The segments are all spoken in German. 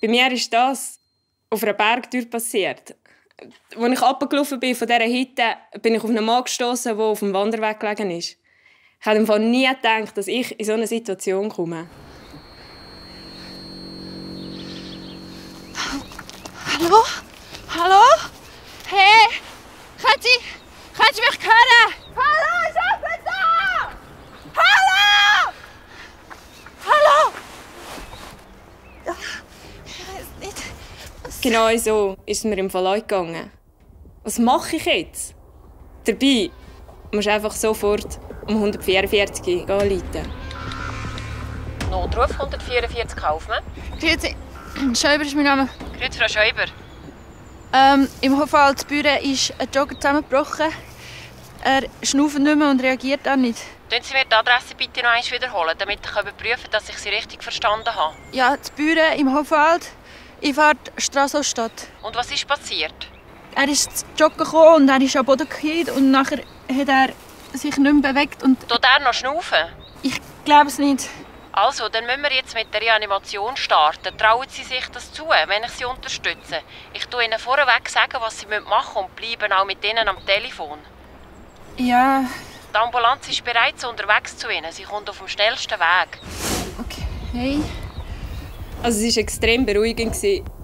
Bei mir ist das auf einer Bergtür passiert. Als ich abgelaufen bin von dieser Hütte, bin ich auf einen Mann gestoßen, der auf dem Wanderweg gelegen ist. Ich hätte nie gedacht, dass ich in so eine Situation komme. Hallo? Hallo? Hey! Können Sie, können Sie mich hören? Hallo, ich bin da! Hallo! Hallo! Ja, ich weiß nicht. Was... Genau so ist es mir im Fall gegangen. Was mache ich jetzt? Dabei musst du einfach sofort um 144 anrufen. Notruf 144 Kaufmann. Grüezi. Schäuber ist mein Name. Grüezi, Frau Schäuber. Ähm, Im Hofwald Büren ist ein Jogger zusammengebrochen. Er schnauft nicht mehr und reagiert auch nicht. Können Sie mir die Adresse bitte noch einmal wiederholen, damit ich überprüfen kann, dass ich Sie richtig verstanden habe? Ja, zu Büren im Hofwald. Ich fahre Straße Stadt. Und was ist passiert? Er ist zu joggen gekommen und er ist am Boden gefallen und nachher hat er sich nicht mehr bewegt. Und Tut er noch schnaufen? Ich glaube es nicht. Also, dann müssen wir jetzt mit der Reanimation starten. Trauen Sie sich das zu, wenn ich Sie unterstütze? Ich tue Ihnen vorweg sagen, was Sie machen müssen und bleiben auch mit Ihnen am Telefon. Ja. Die Ambulanz ist bereits unterwegs zu Ihnen. Sie kommt auf dem schnellsten Weg. Okay. Also es war extrem beruhigend,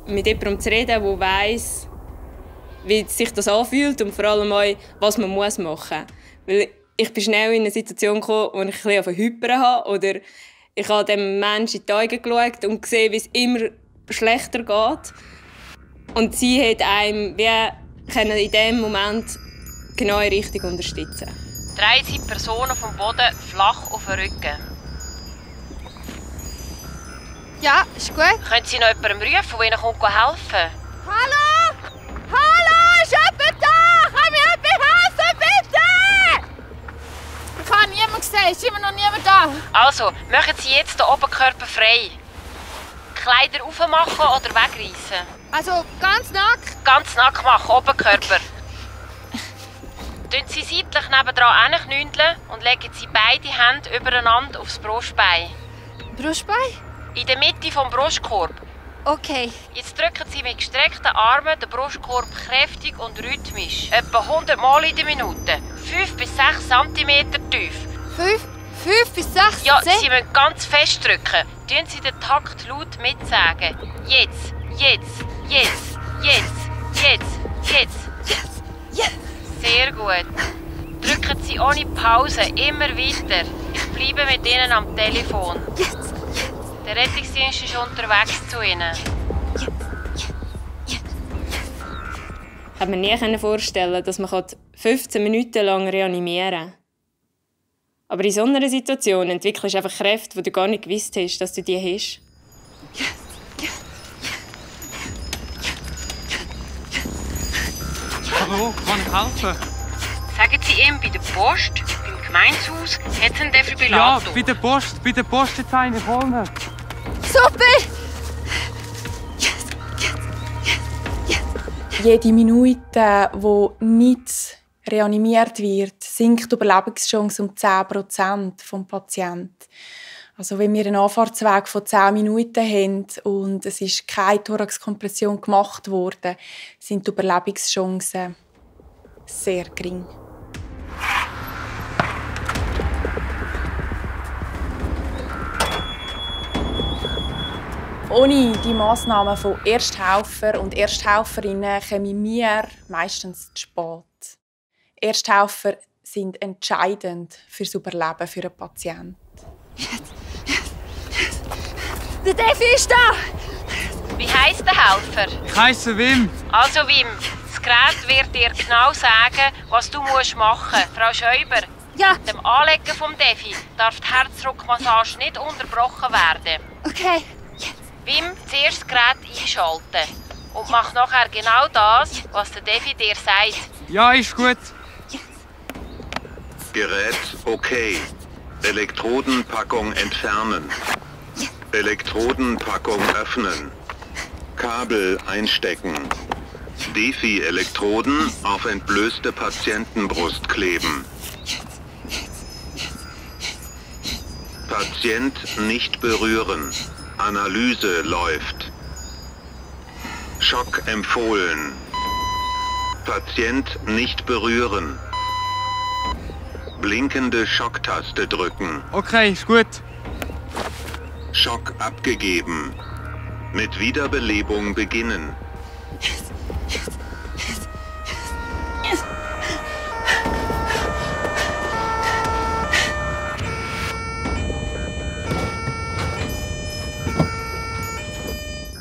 mit jemandem zu reden, der weiss, wie sich das anfühlt und vor allem auch, was man machen muss. Weil ich bin schnell in eine Situation gekommen, wo ich ein bisschen auf habe oder ich habe dem Menschen in die Augen geschaut und gesehen, wie es immer schlechter geht. Und sie hat einem wie in diesem Moment genau richtig unterstützen. Drei sind Personen vom Boden flach auf den Rücken. Ja, ist gut. Können Sie noch jemandem rufen, der Ihnen helfen kann? Hallo? Hallo, ist jemand da? Kann mir jemand helfen, bitte? Ich habe niemanden gesehen, ist immer noch niemand da. Also, machen Sie jetzt den Oberkörper frei. Kleider aufmachen oder wegreißen? Also, ganz nackt? Ganz nackt machen, Oberkörper. Tun Sie seitlich nebendran hinknündeln und legen Sie beide Hände übereinander aufs Brustbein. Brustbein? In der Mitte vom Brustkorb. Okay. Jetzt drücken Sie mit gestreckten Armen den Brustkorb kräftig und rhythmisch. Etwa 100 Mal in der Minute. 5 bis 6 cm tief. 5? 5 bis 6 Ja, Sie müssen ganz fest drücken. Tun Sie den Takt laut mitsagen. Jetzt, jetzt, jetzt, jetzt, jetzt, jetzt. Yes, yes. Sehr gut. Drücken Sie ohne Pause immer weiter. Ich bleibe mit Ihnen am Telefon. Yes, yes. Der Rettungsdienst ist unterwegs zu Ihnen. Ich konnte mir nie vorstellen, dass man 15 Minuten lang reanimieren kann. Aber in so einer Situation entwickelst du einfach Kräfte, die du gar nicht gewusst hast, dass du die hast. Hallo, kann ich helfen? Sagen Sie ihm bei der Post, beim Gemeinshaus, hat es einen Ja, Defibrillator. bei der Post, bei der Post jetzt eine holen. Super! Jede Minute, wo nicht reanimiert wird, sinkt die Überlebenschance um 10% vom Patienten. Also wenn wir einen Anfahrtsweg von 10 Minuten haben und es ist keine Thoraxkompression gemacht worden, sind die Überlebenschancen sehr gering. Ohne die Massnahmen von Ersthelfer und Ersthelferinnen kommen wir meistens zu spät. Ersthelfer sind entscheidend fürs Überleben für einen Patienten. Der Defi ist da! Wie heisst der Helfer? Ich heiße Wim. Also Wim, das Gerät wird dir genau sagen, was du musst machen musst. Frau Schäuber, Ja, mit dem Anlegen vom Defi darf die Herzdruckmassage nicht unterbrochen werden. okay. Wim, zuerst das Gerät einschalten. Und mach nachher genau das, was der Defi dir sagt. Ja, ist gut. Gerät okay. Elektrodenpackung entfernen. Elektrodenpackung öffnen. Kabel einstecken. Defi-Elektroden auf entblößte Patientenbrust kleben. Patient nicht berühren. Analyse läuft. Schock empfohlen. Patient nicht berühren. Blinkende Schocktaste drücken. Okay, ist gut. Schock abgegeben. Mit Wiederbelebung beginnen.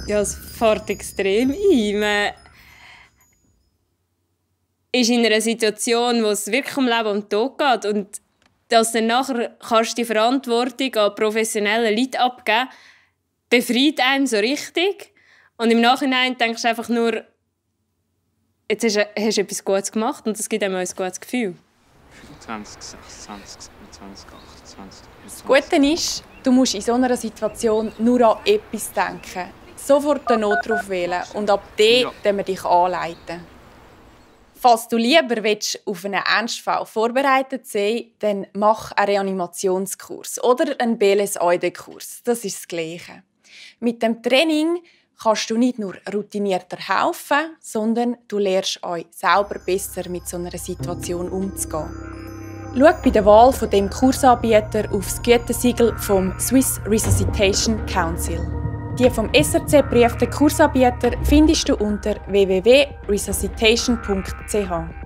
Ja, es fährt extrem ein. Man ist in einer Situation, wo es wirklich um Leben und Tod geht und dass dann nachher kannst du die Verantwortung an professionelle Leute abgeben, befreit einem so richtig. Und im Nachhinein denkst du einfach nur, jetzt hast du, hast du etwas Gutes gemacht und das gibt einem ein gutes Gefühl. 20, 26, 27, 28. Das Gute ist, du musst in so einer Situation nur an etwas denken. Sofort den Notruf wählen und ab dem Ja. wir dich anleiten. Falls du lieber willst, auf einen Ernstfall vorbereitet sein dann mach einen Reanimationskurs oder einen BLS-Eude-Kurs. Das ist das Gleiche. Mit dem Training kannst du nicht nur routinierter helfen, sondern du lernst euch selber besser mit so einer Situation umzugehen. Schau bei der Wahl von dem Kursanbieter auf das Gütesiegel vom Swiss Resuscitation Council. Die vom SRC geprüften Kursanbieter findest du unter www.resuscitation.ch.